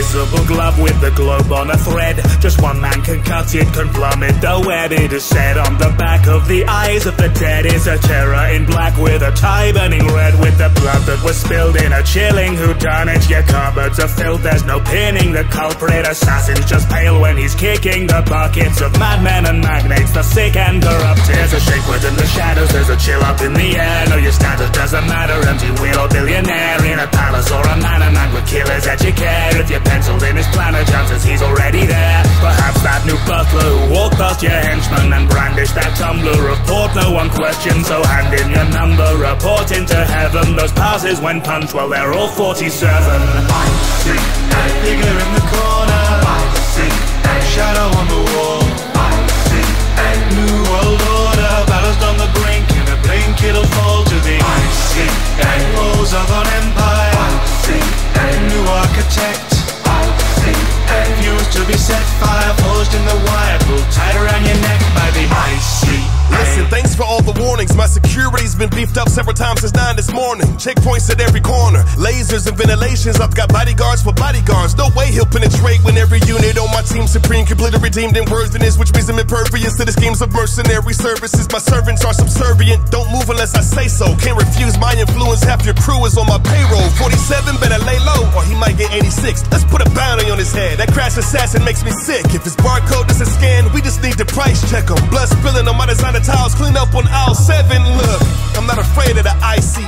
invisible glove with the globe on a thread. Just one man can cut it, can plummet the web. It is said on the back of the eyes of the dead is a terror in black with a tie burning red with the blood that was spilled in a chilling who done it. Your cupboards are filled, there's no pinning the culprit. Assassin's just pale when he's kicking the buckets of madmen and magnates, the sick and corrupt. There's a shake within the shadows, there's a chill up in the air. No, your status doesn't matter, empty wheel or billionaire killers at your care. If you're penciled in his planner, chances he's already there. Perhaps that new butler who walked past your henchman and brandished that tumbler of port. No one questions, so hand in your number. Report into heaven. Those passes when punched, well, they're all 47. I see a figure in the corner. I see a shadow on the wall. Been beefed up several times since 9 this morning. Checkpoints at every corner. Lasers and ventilations. I've got bodyguards for bodyguards. No way he'll penetrate when every unit on my team supreme, completely redeemed in worthiness, which means I'm impervious to the schemes of mercenary services. My servants are subservient. Don't move unless I say so. Can't refuse my influence. Half your crew is on my payroll. 47 better lay low, or he might get 86. Let's put a bounty on his head. That crash assassin makes me sick. If his barcode doesn't scan, we just need to price check him. Blood spilling on my designer tiles, clean up on aisle seven. Look, I'm not afraid of the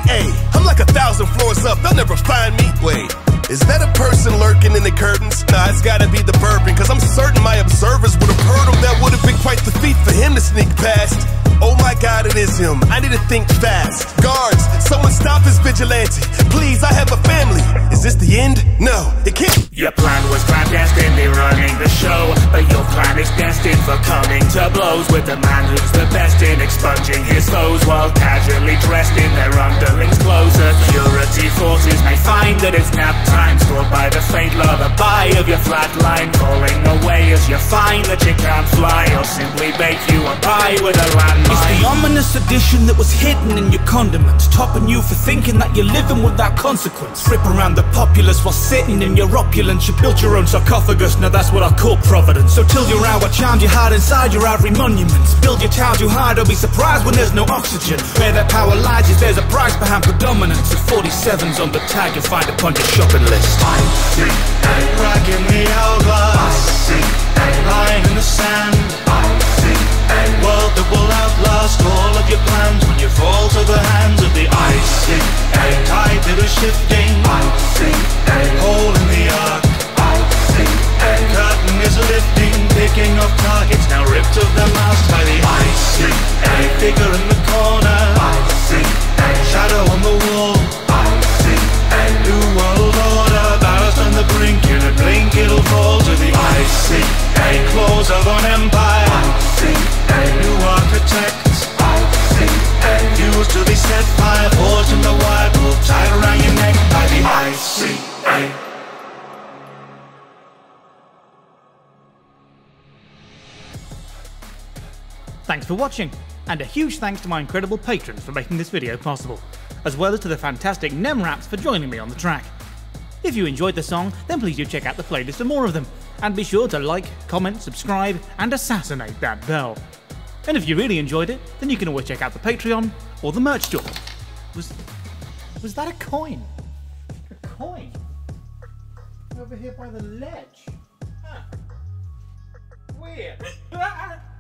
I'm like a thousand floors up, they'll never find me. Wait. Is that a person lurking in the curtains? Nah, it's gotta be the bourbon, cause I'm certain my observers would have heard him. That would have been quite the feat for him to sneak past. Oh my god, it is him. I need to think fast. Guards, someone stop this vigilante. Please, I have a family. Is this the end? No, it can't. Your plan was show, is destined for coming to blows with the man who's the best in expunging his foes while casually dressed in their underlings' clothes. Security forces may find that it's nap time, stored by the faint lullaby of your flatline, falling away as you find that you can't fly, or simply bake you a pie with a landmine. It's the ominous addition that was hidden in your condiments, topping you for thinking that you're living without consequence. Rip around the populace while sitting in your opulence. You built your own sarcophagus, now that's what I call providence. So till your hour chimes, you hide inside your ivory monuments. Build your town too high, don't be surprised when there's no oxygen. Where that power lies is there's a price behind predominance. If 47's on the tag, you'll find upon your shopping list. I see a crack in the hourglass. I see a line in the sand. I see a world that will outlast all of your plans when you fall to the hands of the I see a tide that is shifting. I see a hole in the arc. Thanks for watching, and a huge thanks to my incredible patrons for making this video possible, as well as to the fantastic NemRaps for joining me on the track. If you enjoyed the song, then please do check out the playlist for more of them, and be sure to like, comment, subscribe, and assassinate that bell. And if you really enjoyed it, then you can always check out the Patreon or the merch store. Was was that a coin? A coin? Over here by the ledge. Huh. Weird.